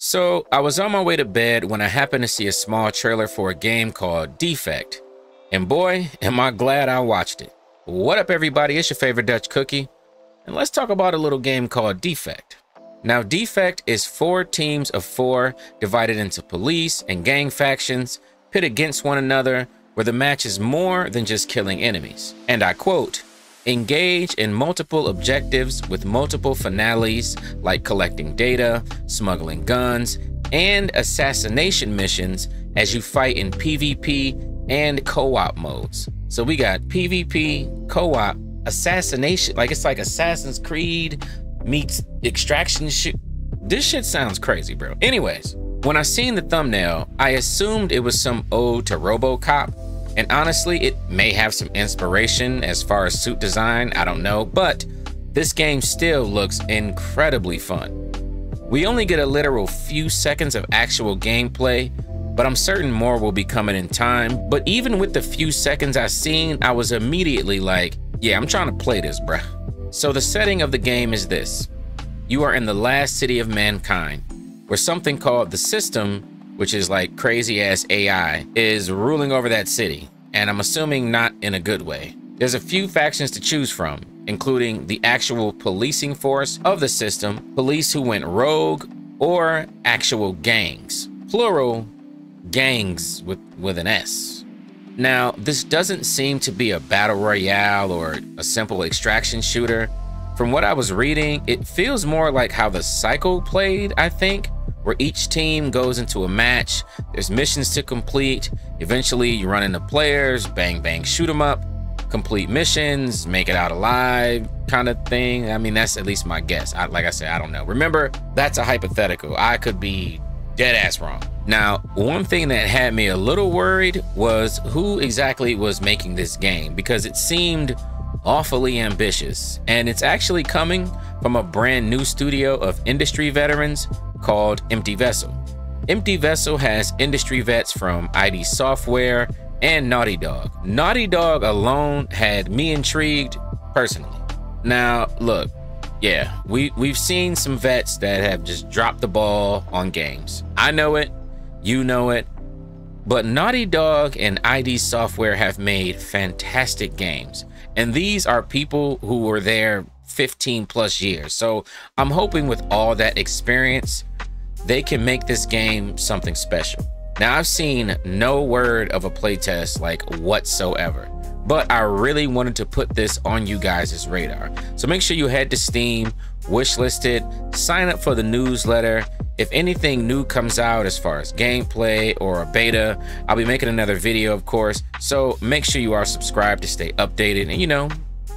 So, I was on my way to bed when I happened to see a small trailer for a game called Defect. And boy, am I glad I watched it. What up, everybody? It's your favorite Dutch cookie. And let's talk about a little game called Defect. Now, Defect is four teams of four divided into police and gang factions, pit against one another, where the match is more than just killing enemies. And I quote, Engage in multiple objectives with multiple finales like collecting data, smuggling guns, and assassination missions as you fight in PvP and co-op modes. So we got PvP, co-op, assassination, like it's like Assassin's Creed meets extraction shit. This shit sounds crazy, bro. Anyways, when I seen the thumbnail, I assumed it was some ode to RoboCop and honestly, it may have some inspiration as far as suit design, I don't know, but this game still looks incredibly fun. We only get a literal few seconds of actual gameplay, but I'm certain more will be coming in time. But even with the few seconds I seen, I was immediately like, yeah, I'm trying to play this, bruh. So the setting of the game is this. You are in the last city of mankind, where something called the system which is like crazy ass AI, is ruling over that city. And I'm assuming not in a good way. There's a few factions to choose from, including the actual policing force of the system, police who went rogue, or actual gangs. Plural, gangs with, with an S. Now, this doesn't seem to be a battle royale or a simple extraction shooter. From what I was reading, it feels more like how the Cycle played, I think, where each team goes into a match. There's missions to complete. Eventually, you run into players, bang, bang, shoot them up, complete missions, make it out alive kind of thing. I mean, that's at least my guess. I, like I said, I don't know. Remember, that's a hypothetical. I could be dead ass wrong. Now, one thing that had me a little worried was who exactly was making this game because it seemed awfully ambitious. And it's actually coming from a brand new studio of industry veterans called Empty Vessel. Empty Vessel has industry vets from ID Software and Naughty Dog. Naughty Dog alone had me intrigued personally. Now, look, yeah, we, we've seen some vets that have just dropped the ball on games. I know it, you know it, but Naughty Dog and ID Software have made fantastic games. And these are people who were there 15 plus years. So I'm hoping with all that experience, they can make this game something special. Now I've seen no word of a playtest like whatsoever, but I really wanted to put this on you guys' radar. So make sure you head to Steam, wishlist it, sign up for the newsletter. If anything new comes out as far as gameplay or a beta, I'll be making another video, of course. So make sure you are subscribed to stay updated and, you know,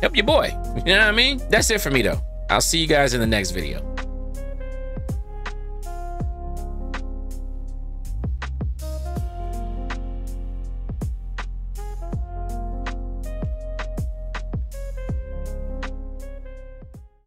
help your boy. You know what I mean? That's it for me, though. I'll see you guys in the next video.